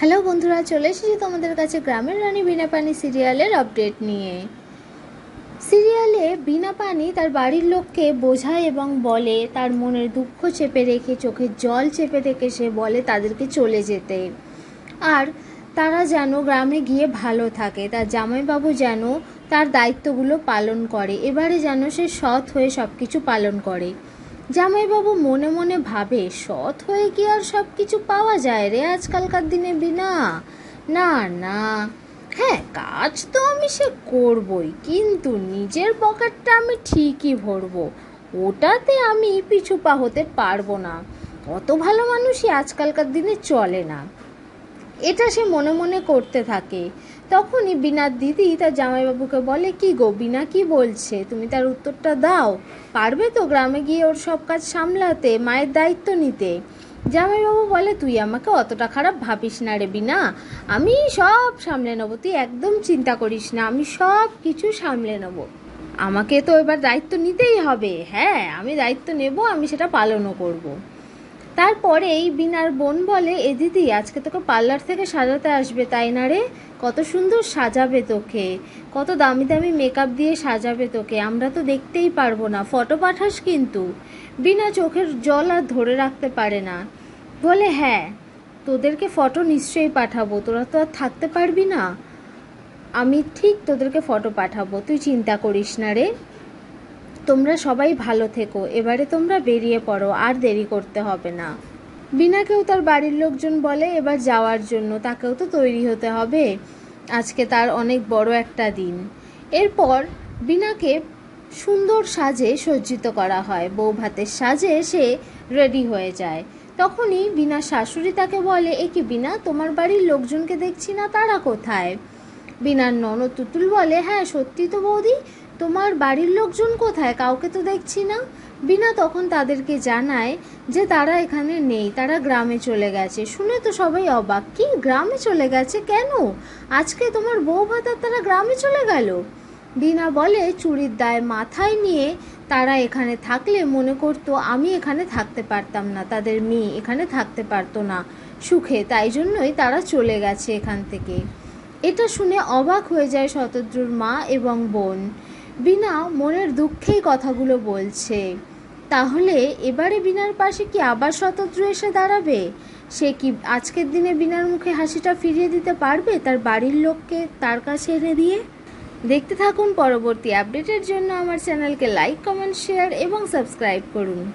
Hello বন্ধুরা, চলে এসেছি তোমাদের কাছে গ্রামের রানী বিনা পানি সিরিয়ালের আপডেট নিয়ে। সিরিয়ালে বিনা পানি তার বাড়ির লোককে বোঝায় এবং বলে, তার মনের দুঃখ চেপে রেখে, চোখের জল চেপে রেখে সে বলে তাদেরকে চলে যেতে। আর তারা যেন গ্রামে গিয়ে ভালো থাকে, তার জামাইবাবু যেন তার দায়িত্বগুলো পালন করে, এবারে যেন সে সৎ হয়ে সব কিছু পালন করে। জামাইবাবু মনে মনে ভাবে, সৎ হয়ে কি আর সব কিছু পাওয়া যায় রে আজকালকার দিনে বিনা? না না। হ্যাঁ কাজ তো আমি সে করবই, কিন্তু নিজের পকেটটা আমি ঠিকই ভরবো। ওটাতে আমি পিছু পা হতে পারব না। অত ভালো মানুষই আজকালকার দিনে চলে না। এটা সে মনে মনে করতে থাকে। তখনই বিনার দিদি তার জামাইবাবুকে বলে, কি গো, বিনা কি বলছে? তুমি তার উত্তরটা দাও। পারবে তো গ্রামে গিয়ে ওর সব কাজ সামলাতে, মায়ের দায়িত্ব নিতে? জামাইবাবু বলে, তুই আমাকে অতটা খারাপ ভাবিস না রে বিনা। আমি সব সামলে নেব। তুই একদম চিন্তা করিস না, আমি সব কিছু সামলে নেব। আমাকে তো এবার দায়িত্ব নিতেই হবে। হ্যাঁ আমি দায়িত্ব নেব, আমি সেটা পালনও করব। তারপরেই বিনার বোন বলে, এ দিদি, আজকে তোকে পার্লার থেকে সাজাতে আসবে, তাই না রে? কত সুন্দর সাজাবে তোকে। কত দামি দামি মেকআপ দিয়ে সাজাবে তোকে। আমরা তো দেখতেই পারব না। ফটো পাঠাস কিন্তু। বিনা চোখের জল আর ধরে রাখতে পারে না। বলে হ্যাঁ তোদেরকে ফটো নিশ্চয়ই পাঠাবো। তোরা তো আর থাকতে পারবি না। আমি ঠিক তোদেরকে ফটো পাঠাবো। তুই চিন্তা করিস না রে। তোমরা সবাই ভালো থেকো, এবারে তোমরা বেরিয়ে পড়ো, আর দেরি করতে হবে না। বিনাকেও তার বাড়ির লোকজন বলে, এবার যাওয়ার জন্য তাকেও তো তৈরি হতে হবে। আজকে তার অনেক বড় একটা দিন। এরপর বিনাকে সুন্দর সাজে সজ্জিত করা হয়। বউ ভাতের সাজে সে রেডি হয়ে যায়। তখনই বিনা শাশুড়ি তাকে বলে, এ কি বিনা, তোমার বাড়ির লোকজনকে দেখছি না, তারা কোথায়? বিনার ননদ তুতুল বলে হ্যাঁ সত্যি তো বৌদি তোমার বাড়ির লোকজন কোথায়? কাউকে তো দেখছি না। বিনা তখন তাদেরকে জানায় যে তারা এখানে নেই, তারা গ্রামে চলে গেছে। শুনে তো সবাই অবাক। কি, গ্রামে চলে গেছে? কেন? আজকে তোমার বউ ভাতার তারা গ্রামে চলে গেল? বিনা বলে চুরির দায় মাথায় নিয়ে তারা এখানে থাকলে মনে করতো, আমি এখানে থাকতে পারতাম না। তাদের মেয়ে এখানে থাকতে পারতো না সুখে। তাই জন্যই তারা চলে গেছে এখান থেকে। এটা শুনে অবাক হয়ে যায় শতদ্রুর মা এবং বোন। বিনা মনের দুঃখেই কথাগুলো বলছে। তাহলে এবারে বিনার পাশে কি আবার শতদ্রু এসে দাঁড়াবে? সে কি আজকের দিনে বিনার মুখে হাসিটা ফিরিয়ে দিতে পারবে তার বাড়ির লোককে তার কাছে এনে দিয়ে? দেখতে থাকুন পরবর্তী আপডেটের জন্য আমার চ্যানেলকে লাইক, কমেন্ট, শেয়ার এবং সাবস্ক্রাইব করুন।